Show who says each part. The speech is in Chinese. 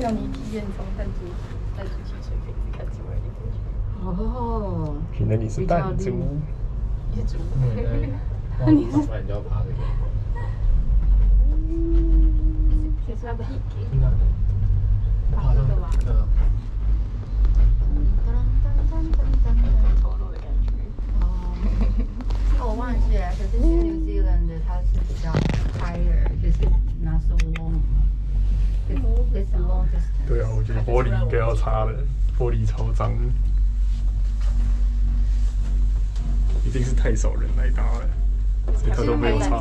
Speaker 1: 让你体验从弹珠弹珠汽水可以一直看出来的感觉。
Speaker 2: 哦，
Speaker 3: 原来你是弹珠，
Speaker 1: 业主，
Speaker 4: 那你是你就要爬
Speaker 1: 的。
Speaker 2: 哦，这个我忘记了，可是 New Zealand 它是比较 higher，就是 it's long distance。
Speaker 3: 对啊，我觉得玻璃应该要擦了，玻璃超脏，一定是太少人来搭了，他都没有擦。